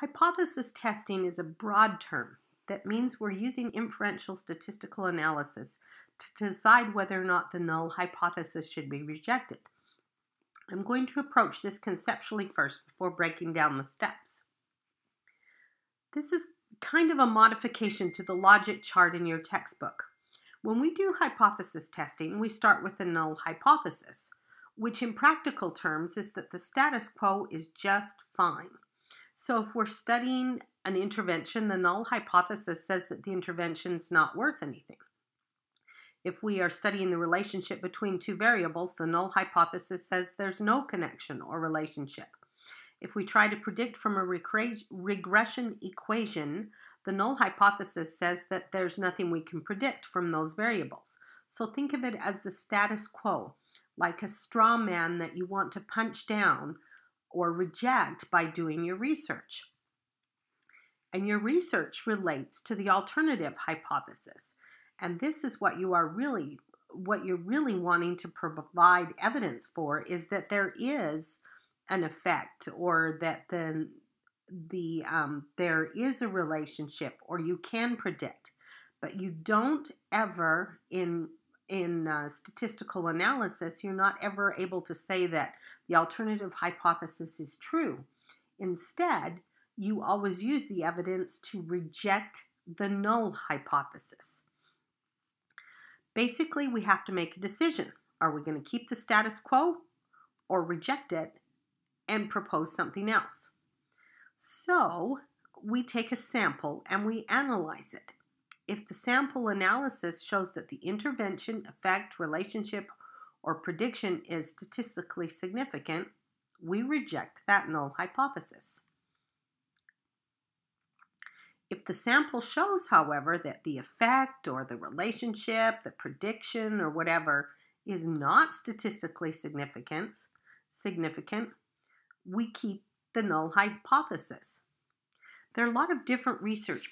Hypothesis testing is a broad term that means we're using inferential statistical analysis to decide whether or not the null hypothesis should be rejected. I'm going to approach this conceptually first before breaking down the steps. This is kind of a modification to the logic chart in your textbook. When we do hypothesis testing, we start with the null hypothesis, which in practical terms is that the status quo is just fine. So if we're studying an intervention, the null hypothesis says that the intervention's not worth anything. If we are studying the relationship between two variables, the null hypothesis says there's no connection or relationship. If we try to predict from a regression equation, the null hypothesis says that there's nothing we can predict from those variables. So think of it as the status quo, like a straw man that you want to punch down or reject by doing your research. And your research relates to the alternative hypothesis. And this is what you are really what you're really wanting to provide evidence for is that there is an effect or that the the um, there is a relationship or you can predict but you don't ever in in uh, statistical analysis you're not ever able to say that the alternative hypothesis is true instead you always use the evidence to reject the null hypothesis basically we have to make a decision are we going to keep the status quo or reject it and propose something else. So we take a sample and we analyze it. If the sample analysis shows that the intervention, effect, relationship, or prediction is statistically significant, we reject that null hypothesis. If the sample shows, however, that the effect or the relationship, the prediction, or whatever is not statistically significant, significant, we keep the null hypothesis. There are a lot of different research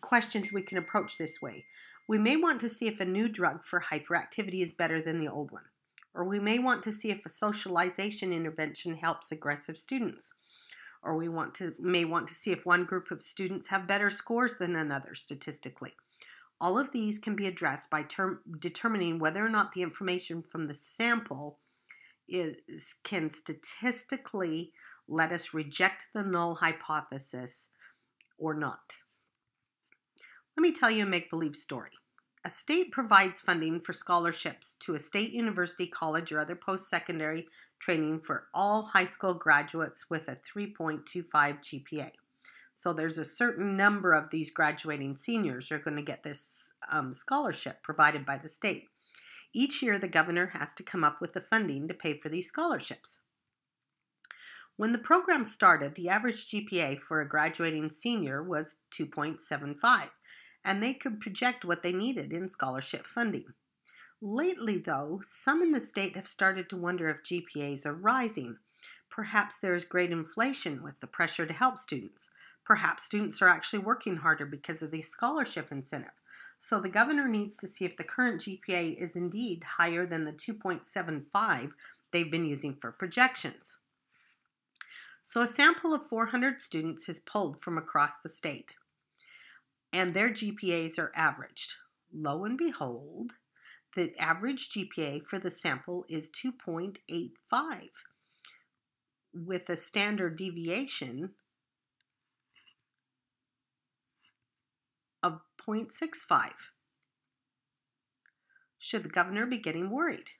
questions we can approach this way. We may want to see if a new drug for hyperactivity is better than the old one, or we may want to see if a socialization intervention helps aggressive students, or we want to may want to see if one group of students have better scores than another statistically. All of these can be addressed by term, determining whether or not the information from the sample is can statistically let us reject the null hypothesis or not. Let me tell you a make believe story. A state provides funding for scholarships to a state university, college, or other post secondary training for all high school graduates with a 3.25 GPA. So there's a certain number of these graduating seniors who are going to get this um, scholarship provided by the state. Each year, the governor has to come up with the funding to pay for these scholarships. When the program started, the average GPA for a graduating senior was 2.75, and they could project what they needed in scholarship funding. Lately, though, some in the state have started to wonder if GPAs are rising. Perhaps there is grade inflation with the pressure to help students. Perhaps students are actually working harder because of the scholarship incentive. So the governor needs to see if the current GPA is indeed higher than the 2.75 they've been using for projections. So a sample of 400 students is pulled from across the state, and their GPAs are averaged. Lo and behold, the average GPA for the sample is 2.85 with a standard deviation of 0.65. Should the governor be getting worried?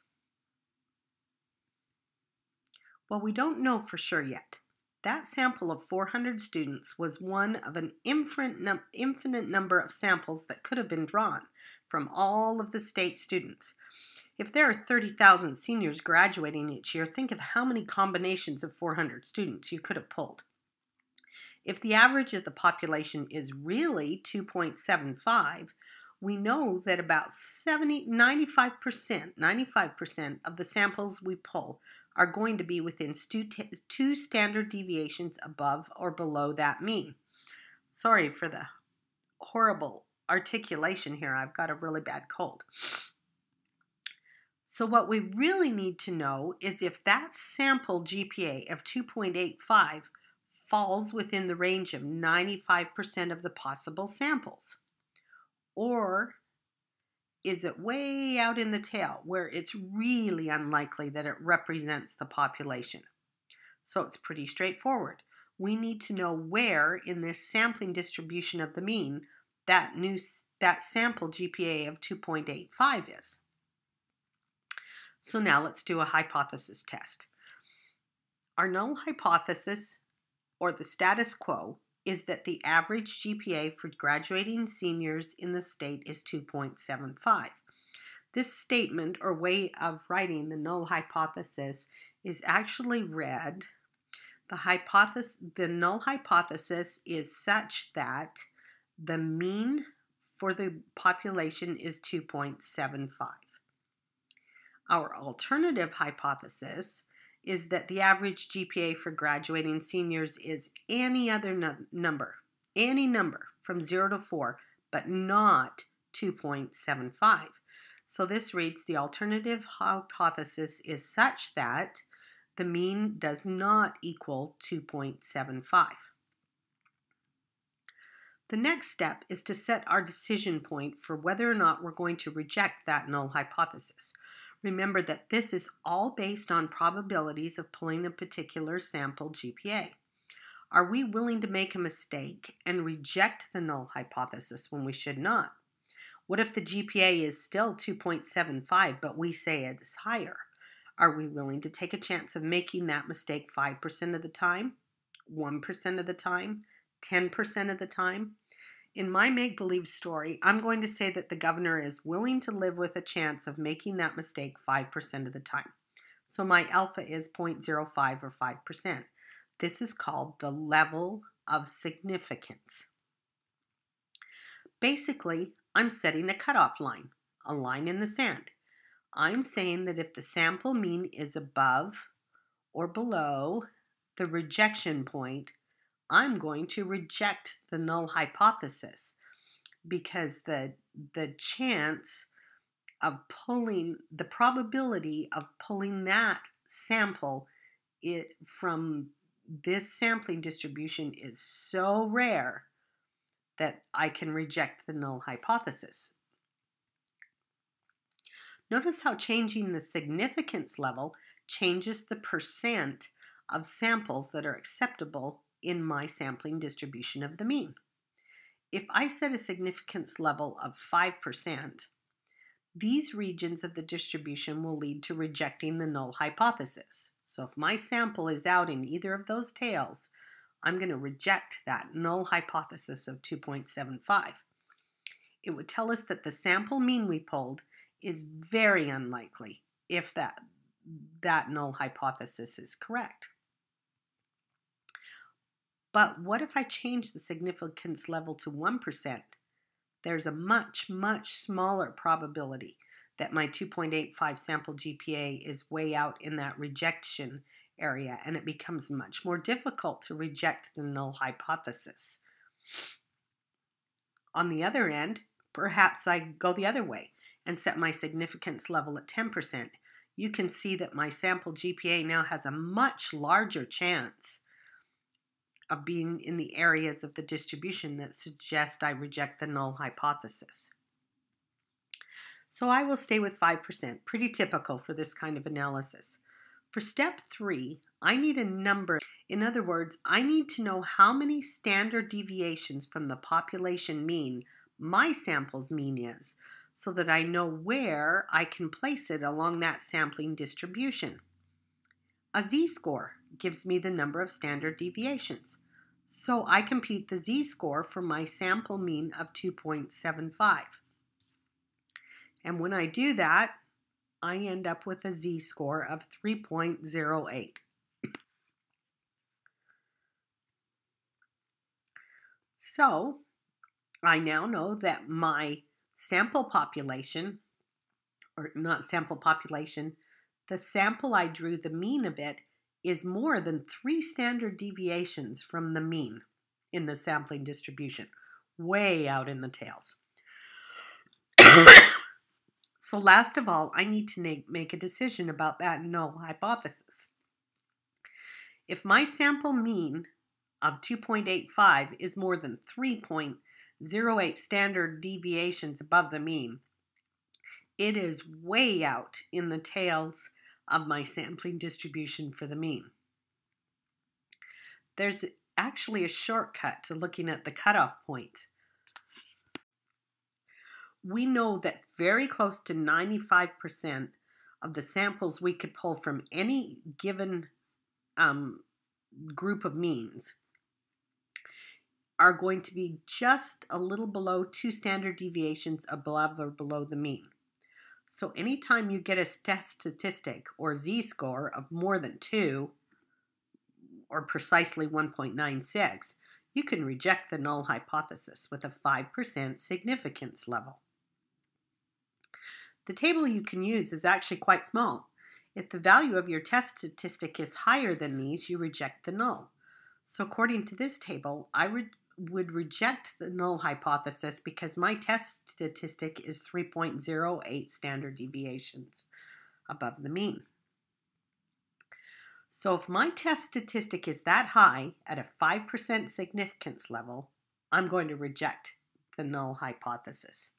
Well, we don't know for sure yet. That sample of 400 students was one of an infinite number of samples that could have been drawn from all of the state students. If there are 30,000 seniors graduating each year, think of how many combinations of 400 students you could have pulled. If the average of the population is really 2.75, we know that about 70, 95%, 95% of the samples we pull are going to be within two standard deviations above or below that mean. Sorry for the horrible articulation here. I've got a really bad cold. So what we really need to know is if that sample GPA of 2.85 falls within the range of 95% of the possible samples? Or is it way out in the tail where it's really unlikely that it represents the population? So it's pretty straightforward. We need to know where in this sampling distribution of the mean that new that sample GPA of 2.85 is. So now let's do a hypothesis test. Our null hypothesis, or the status quo, is that the average GPA for graduating seniors in the state is 2.75. This statement or way of writing the null hypothesis is actually read the hypothesis the null hypothesis is such that the mean for the population is 2.75. Our alternative hypothesis is that the average GPA for graduating seniors is any other number, any number from 0 to 4, but not 2.75. So this reads the alternative hypothesis is such that the mean does not equal 2.75. The next step is to set our decision point for whether or not we're going to reject that null hypothesis. Remember that this is all based on probabilities of pulling a particular sample GPA. Are we willing to make a mistake and reject the null hypothesis when we should not? What if the GPA is still 2.75 but we say it's higher? Are we willing to take a chance of making that mistake 5% of the time, 1% of the time, 10% of the time? In my make believe story, I'm going to say that the governor is willing to live with a chance of making that mistake 5% of the time. So my alpha is 0.05 or 5%. This is called the level of significance. Basically, I'm setting a cutoff line, a line in the sand. I'm saying that if the sample mean is above or below the rejection point, I'm going to reject the null hypothesis because the the chance of pulling the probability of pulling that sample it from this sampling distribution is so rare that I can reject the null hypothesis. Notice how changing the significance level changes the percent of samples that are acceptable in my sampling distribution of the mean. If I set a significance level of 5%, these regions of the distribution will lead to rejecting the null hypothesis. So if my sample is out in either of those tails, I'm going to reject that null hypothesis of 2.75. It would tell us that the sample mean we pulled is very unlikely if that, that null hypothesis is correct. But what if I change the significance level to 1%? There's a much, much smaller probability that my 2.85 sample GPA is way out in that rejection area, and it becomes much more difficult to reject the null hypothesis. On the other end, perhaps I go the other way and set my significance level at 10%, you can see that my sample GPA now has a much larger chance of being in the areas of the distribution that suggest I reject the null hypothesis. So I will stay with 5%, pretty typical for this kind of analysis. For step three, I need a number. In other words, I need to know how many standard deviations from the population mean my sample's mean is so that I know where I can place it along that sampling distribution. A z-score gives me the number of standard deviations. So I compute the z-score for my sample mean of 2.75. And when I do that, I end up with a z-score of 3.08. So I now know that my sample population, or not sample population, the sample I drew, the mean of it, is more than three standard deviations from the mean in the sampling distribution, way out in the tails. so, last of all, I need to make a decision about that null hypothesis. If my sample mean of 2.85 is more than 3.08 standard deviations above the mean, it is way out in the tails of my sampling distribution for the mean. There's actually a shortcut to looking at the cutoff point. We know that very close to 95% of the samples we could pull from any given um, group of means are going to be just a little below two standard deviations above or below the mean. So anytime you get a test statistic or z-score of more than 2 or precisely 1.96, you can reject the null hypothesis with a 5% significance level. The table you can use is actually quite small. If the value of your test statistic is higher than these, you reject the null. So according to this table, I would, would reject the null hypothesis because my test statistic is 3.08 standard deviations above the mean. So if my test statistic is that high at a 5% significance level, I'm going to reject the null hypothesis.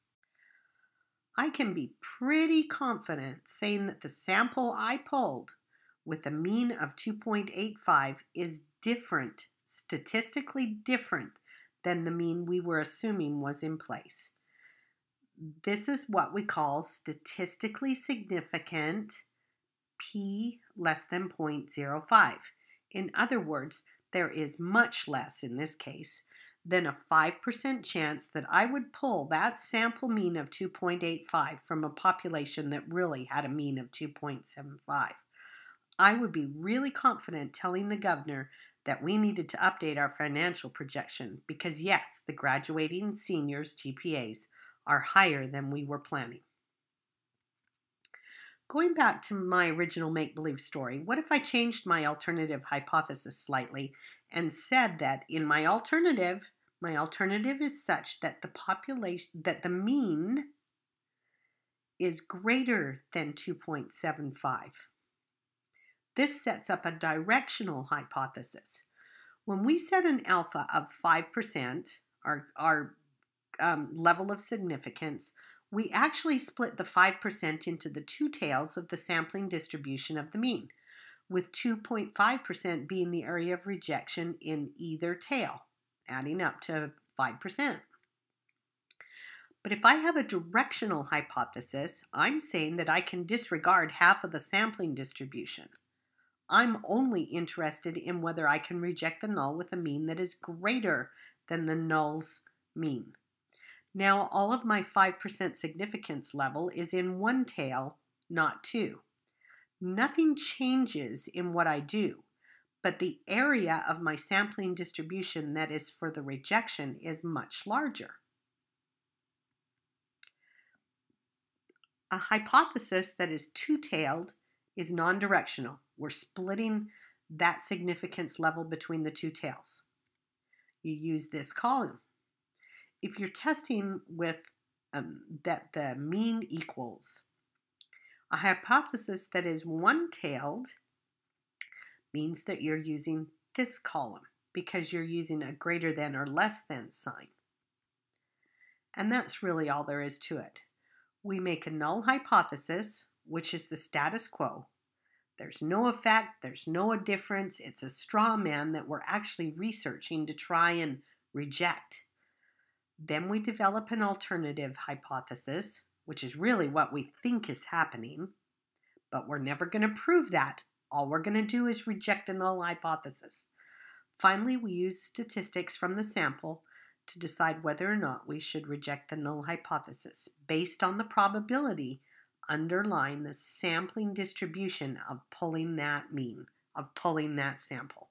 I can be pretty confident saying that the sample I pulled with a mean of 2.85 is different, statistically different than the mean we were assuming was in place. This is what we call statistically significant p less than 0.05. In other words, there is much less in this case than a 5% chance that I would pull that sample mean of 2.85 from a population that really had a mean of 2.75. I would be really confident telling the governor that we needed to update our financial projection because, yes, the graduating seniors' GPAs are higher than we were planning. Going back to my original make believe story, what if I changed my alternative hypothesis slightly and said that in my alternative, my alternative is such that the population that the mean is greater than 2.75. This sets up a directional hypothesis. When we set an alpha of 5%, our, our um, level of significance, we actually split the 5% into the two tails of the sampling distribution of the mean with 2.5% being the area of rejection in either tail, adding up to 5%. But if I have a directional hypothesis, I'm saying that I can disregard half of the sampling distribution. I'm only interested in whether I can reject the null with a mean that is greater than the null's mean. Now all of my 5% significance level is in one tail, not two. Nothing changes in what I do, but the area of my sampling distribution that is for the rejection is much larger. A hypothesis that is two-tailed is non-directional. We're splitting that significance level between the two tails. You use this column. If you're testing with um, that the mean equals a hypothesis that is one-tailed means that you're using this column because you're using a greater than or less than sign. And that's really all there is to it. We make a null hypothesis, which is the status quo. There's no effect, there's no difference, it's a straw man that we're actually researching to try and reject. Then we develop an alternative hypothesis, which is really what we think is happening, but we're never going to prove that. All we're going to do is reject a null hypothesis. Finally, we use statistics from the sample to decide whether or not we should reject the null hypothesis based on the probability underlying the sampling distribution of pulling that mean, of pulling that sample.